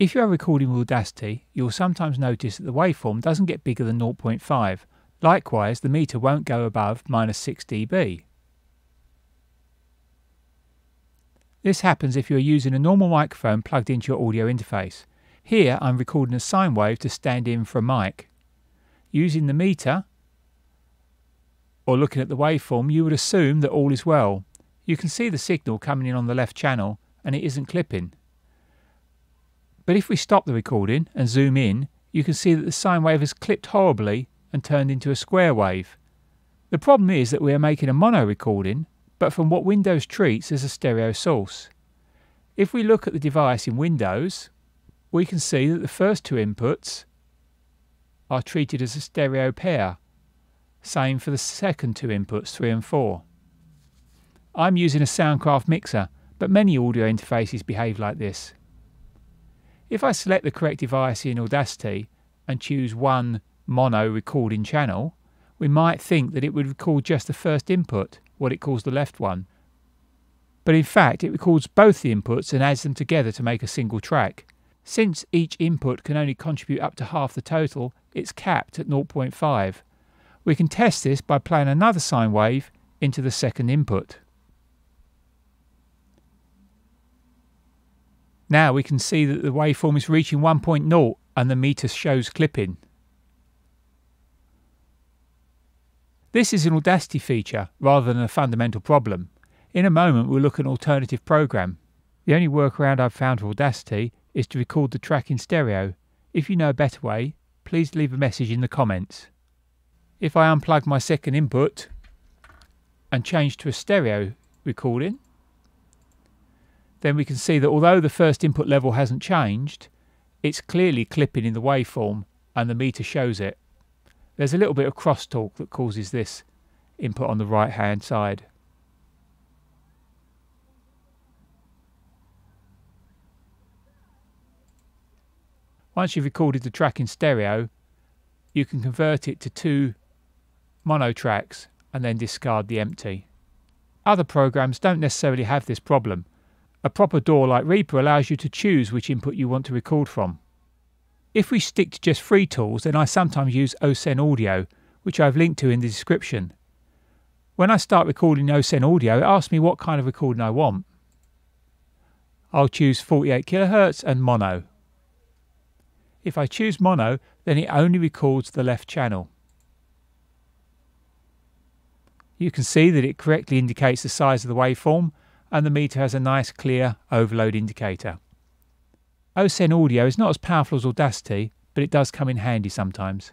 If you are recording with Audacity, you will sometimes notice that the waveform doesn't get bigger than 0.5. Likewise, the meter won't go above minus 6 dB. This happens if you are using a normal microphone plugged into your audio interface. Here I'm recording a sine wave to stand in for a mic. Using the meter or looking at the waveform you would assume that all is well. You can see the signal coming in on the left channel and it isn't clipping. But if we stop the recording and zoom in you can see that the sine wave has clipped horribly and turned into a square wave. The problem is that we are making a mono recording but from what Windows treats as a stereo source. If we look at the device in Windows, we can see that the first two inputs are treated as a stereo pair. Same for the second two inputs, 3 and 4. I'm using a Soundcraft mixer, but many audio interfaces behave like this. If I select the correct device in Audacity and choose one mono recording channel, we might think that it would record just the first input what it calls the left one. But in fact, it records both the inputs and adds them together to make a single track. Since each input can only contribute up to half the total, it's capped at 0.5. We can test this by playing another sine wave into the second input. Now we can see that the waveform is reaching 1.0 and the meter shows clipping. This is an Audacity feature rather than a fundamental problem. In a moment we'll look at an alternative program. The only workaround I've found for Audacity is to record the track in stereo. If you know a better way, please leave a message in the comments. If I unplug my second input and change to a stereo recording, then we can see that although the first input level hasn't changed, it's clearly clipping in the waveform and the meter shows it. There's a little bit of crosstalk that causes this input on the right hand side. Once you've recorded the track in stereo, you can convert it to two mono tracks and then discard the empty. Other programs don't necessarily have this problem. A proper DAW like Reaper allows you to choose which input you want to record from. If we stick to just free tools, then I sometimes use Ocenaudio, which I've linked to in the description. When I start recording Ocenaudio, it asks me what kind of recording I want. I'll choose 48 kHz and mono. If I choose mono, then it only records the left channel. You can see that it correctly indicates the size of the waveform and the meter has a nice clear overload indicator. Ocenaudio is not as powerful as Audacity, but it does come in handy sometimes.